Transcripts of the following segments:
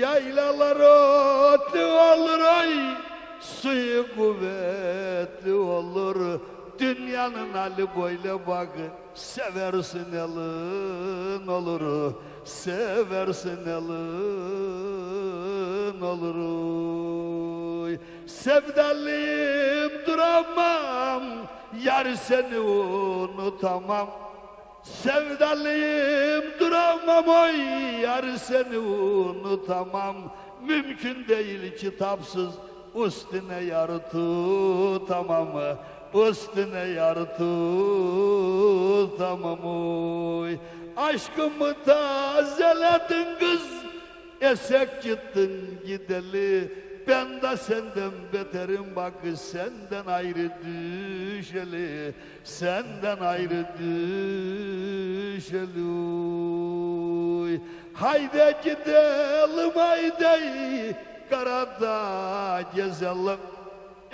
Yaylalar otlu olur ay Suyu kuvvetli olur Dünyanın hali böyle bak Seversin elin olur. Seversin elin olur. Sevdalıyım duramam. Yar seni unutamam. Sevdalıyım duramam. Oy. Yar seni unutamam. Mümkün değil kitapsız Üstüne yar tutamam Üstüne yar tutamam oy Aşkımı tazeledin kız Esek gittin gideli. Ben de senden beterim bak senden ayrı düşeli. Senden ayrı düşeli oy. Haydi gidelim haydi Karada gezelim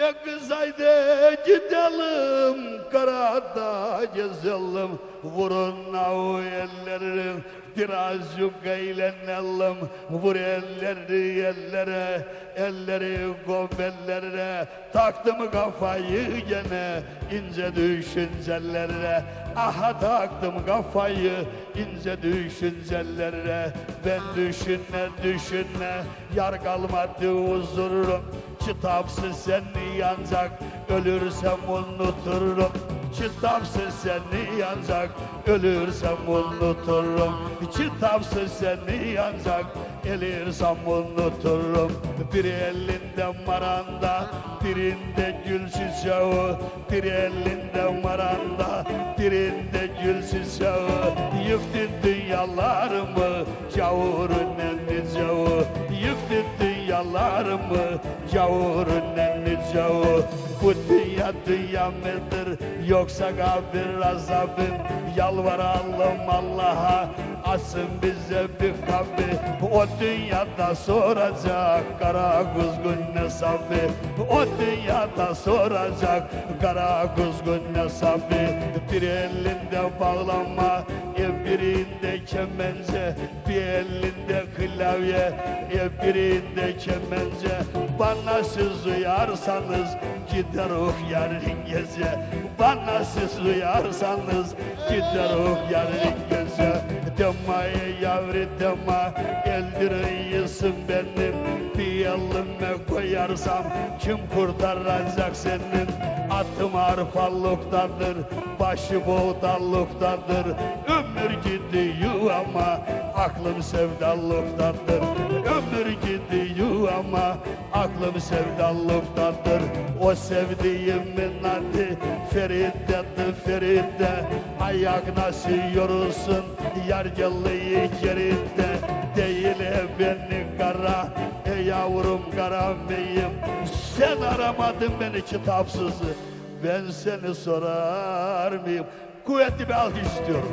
ya kız haydi gidelim karada gezelim. Vurun o ellerini birazcık eğlenelim. Vur elleri ellere elleri gombellerine Taktım kafayı gene ince düşüncelere. Aha taktım kafayı ince düşüncelere. Ben düşüne düşüne yar kalmadı huzurum. Kitapsız seni yancak ölürsem unuturum Kitapsız seni yancak ölürsem unuturum. Kitapsız seni yancak elirsem unuturum. Bir elinde maranda birinde gül çiçeği Bir elinde maranda birinde gül çiçeği Yıktın dünyalarımı gavurun enniceği Yıktın dünyalarımı gavurun enniceği Bu dünya dünya mıdır? Yoksa kabir azabı Yalvaralım Allah'a asın bize bir kabri O dünyada soracak kara kuzgun hesabı O dünyada soracak kara kuzgun hesabı Bir elinde bağlama e birinde kemence Bir elinde klavye. E birinde kemence Bana siz uyarsanız gider oh yarın gece Bana siz uyarsanız gider oh yarın gece Dema yavru dema eldireyisin benim Bir elime koyarsam kim kurtaracak senin? Atım arfalluktadır başı boğdalluktadır Ömür gidiyor ama aklım sevdalluktadır Ömür gidiyor ama aklım sevdalluktadır O sevdiğimin adı Feride'dir Feride. Ayak nasıl yorulsun yar gelliği yerinde. Değil beni kara e yavrum kara beyim Sen aramadın beni kitapsızı ben seni sorar mıyım? Kuvvetli bir alkış istiyorum.